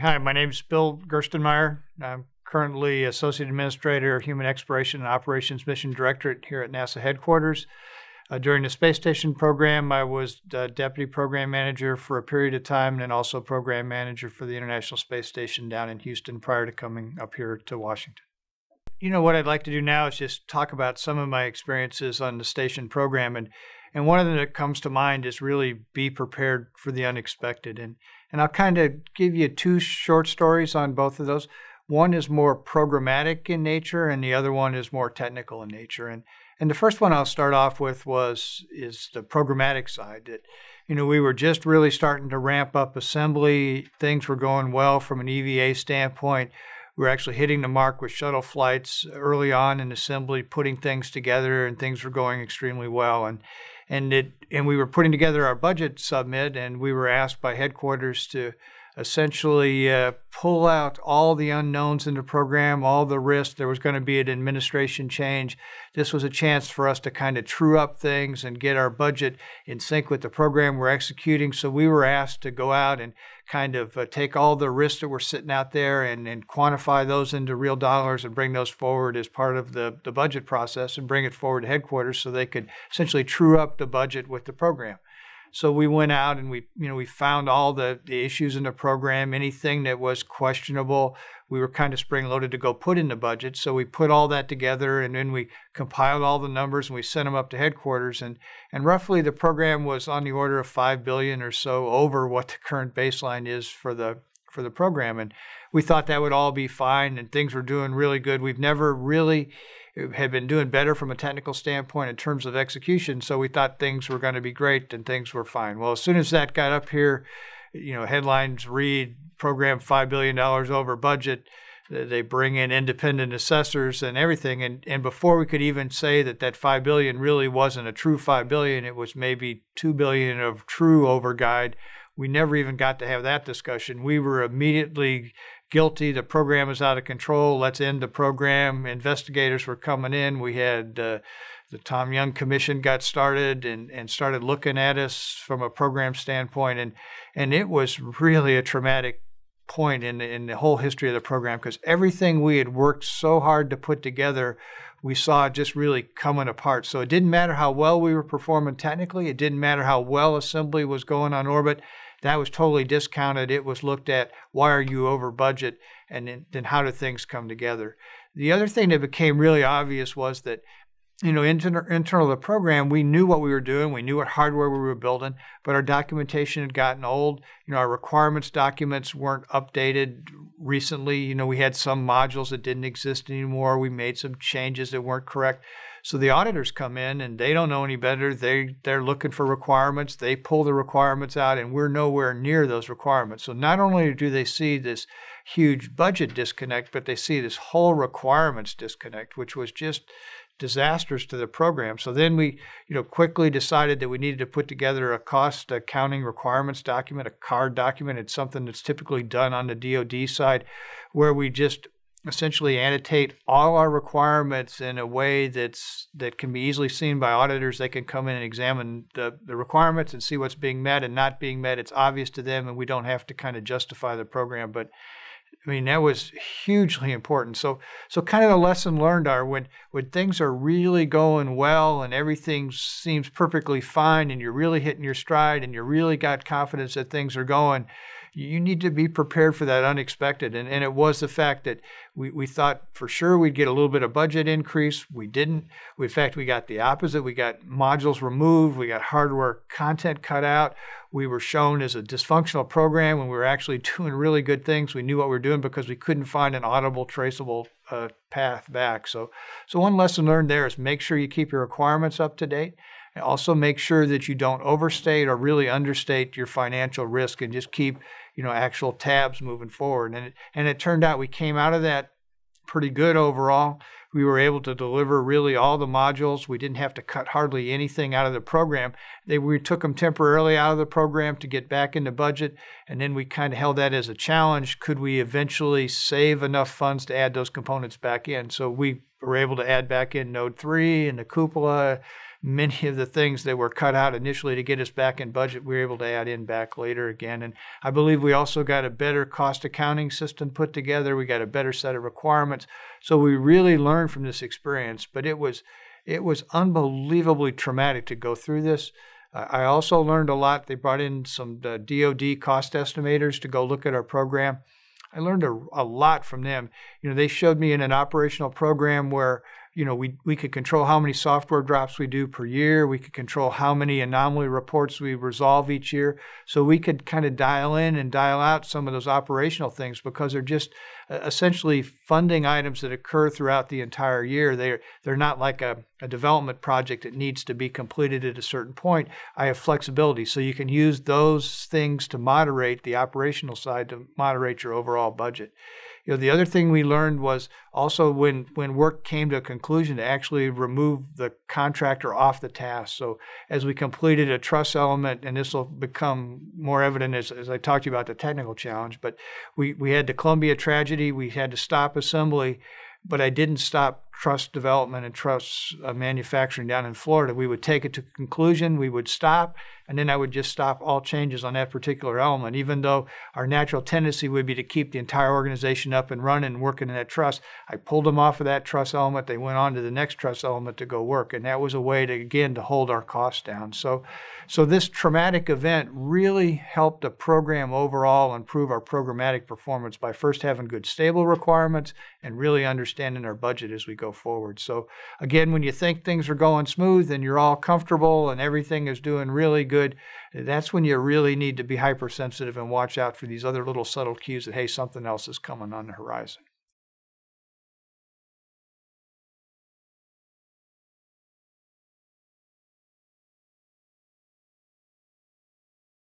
Hi, my name is Bill Gerstenmaier. I'm currently Associate Administrator, Human Exploration and Operations Mission Directorate here at NASA headquarters. Uh, during the space station program, I was uh, Deputy Program Manager for a period of time and also Program Manager for the International Space Station down in Houston prior to coming up here to Washington. You know, what I'd like to do now is just talk about some of my experiences on the station program. And, and one of them that comes to mind is really be prepared for the unexpected. And and I'll kind of give you two short stories on both of those. One is more programmatic in nature, and the other one is more technical in nature. And and the first one I'll start off with was is the programmatic side. That you know we were just really starting to ramp up assembly. Things were going well from an EVA standpoint. We were actually hitting the mark with shuttle flights early on in assembly, putting things together, and things were going extremely well. And and it and we were putting together our budget submit, and we were asked by headquarters to essentially uh, pull out all the unknowns in the program, all the risks. There was going to be an administration change. This was a chance for us to kind of true up things and get our budget in sync with the program we're executing. So we were asked to go out and kind of uh, take all the risks that were sitting out there and, and quantify those into real dollars and bring those forward as part of the, the budget process and bring it forward to headquarters so they could essentially true up the budget with the program. So we went out and we, you know, we found all the, the issues in the program, anything that was questionable, we were kind of spring loaded to go put in the budget. So we put all that together and then we compiled all the numbers and we sent them up to headquarters. And, and roughly the program was on the order of five billion or so over what the current baseline is for the for the program. And we thought that would all be fine and things were doing really good. We've never really uh, had been doing better from a technical standpoint in terms of execution. So we thought things were going to be great and things were fine. Well, as soon as that got up here, you know, headlines read program $5 billion over budget. They bring in independent assessors and everything. And, and before we could even say that that 5 billion really wasn't a true 5 billion, it was maybe 2 billion of true overguide. We never even got to have that discussion. We were immediately guilty. The program is out of control. Let's end the program. Investigators were coming in. We had uh, the Tom Young Commission got started and, and started looking at us from a program standpoint. And, and it was really a traumatic point in, in the whole history of the program because everything we had worked so hard to put together, we saw just really coming apart. So it didn't matter how well we were performing technically, it didn't matter how well assembly was going on orbit that was totally discounted. It was looked at why are you over budget and then, then how do things come together. The other thing that became really obvious was that you know, internal, internal to the program, we knew what we were doing. We knew what hardware we were building, but our documentation had gotten old. You know, our requirements documents weren't updated recently. You know, we had some modules that didn't exist anymore. We made some changes that weren't correct. So the auditors come in and they don't know any better. They they're looking for requirements. They pull the requirements out, and we're nowhere near those requirements. So not only do they see this huge budget disconnect, but they see this whole requirements disconnect, which was just disastrous to the program. So then we, you know, quickly decided that we needed to put together a cost accounting requirements document, a CARD document. It's something that's typically done on the DoD side, where we just essentially annotate all our requirements in a way that's that can be easily seen by auditors. They can come in and examine the, the requirements and see what's being met and not being met. It's obvious to them, and we don't have to kind of justify the program. But I mean, that was hugely important. So, so kind of the lesson learned are when when things are really going well and everything seems perfectly fine, and you're really hitting your stride, and you really got confidence that things are going you need to be prepared for that unexpected. And, and it was the fact that we, we thought for sure we'd get a little bit of budget increase. We didn't. in fact, we got the opposite. We got modules removed. We got hardware content cut out. We were shown as a dysfunctional program when we were actually doing really good things. We knew what we were doing because we couldn't find an audible, traceable uh, path back. So, so one lesson learned there is make sure you keep your requirements up to date. Also, make sure that you don't overstate or really understate your financial risk, and just keep you know actual tabs moving forward. And it, and it turned out we came out of that pretty good overall. We were able to deliver really all the modules. We didn't have to cut hardly anything out of the program. They, we took them temporarily out of the program to get back into budget, and then we kind of held that as a challenge. Could we eventually save enough funds to add those components back in? So we were able to add back in Node 3 and the cupola many of the things that were cut out initially to get us back in budget, we were able to add in back later again. And I believe we also got a better cost accounting system put together. We got a better set of requirements. So we really learned from this experience, but it was it was unbelievably traumatic to go through this. I also learned a lot. They brought in some uh, DoD cost estimators to go look at our program. I learned a, a lot from them. You know, they showed me in an operational program where you know, we, we could control how many software drops we do per year. We could control how many anomaly reports we resolve each year. So we could kind of dial in and dial out some of those operational things because they're just essentially funding items that occur throughout the entire year. They're, they're not like a, a development project that needs to be completed at a certain point. I have flexibility. So you can use those things to moderate the operational side to moderate your overall budget. You know, the other thing we learned was also when when work came to a conclusion to actually remove the contractor off the task. So as we completed a truss element, and this will become more evident as, as I talk to you about the technical challenge, but we, we had the Columbia tragedy, we had to stop assembly, but I didn't stop truss development and truss uh, manufacturing down in Florida. We would take it to conclusion, we would stop, and then I would just stop all changes on that particular element. Even though our natural tendency would be to keep the entire organization up and running and working in that truss, I pulled them off of that truss element. They went on to the next truss element to go work, and that was a way to again to hold our costs down. So, so this traumatic event really helped the program overall improve our programmatic performance by first having good stable requirements and really understanding our budget as we go forward. So again, when you think things are going smooth and you're all comfortable and everything is doing really good, that's when you really need to be hypersensitive and watch out for these other little subtle cues that hey, something else is coming on the horizon.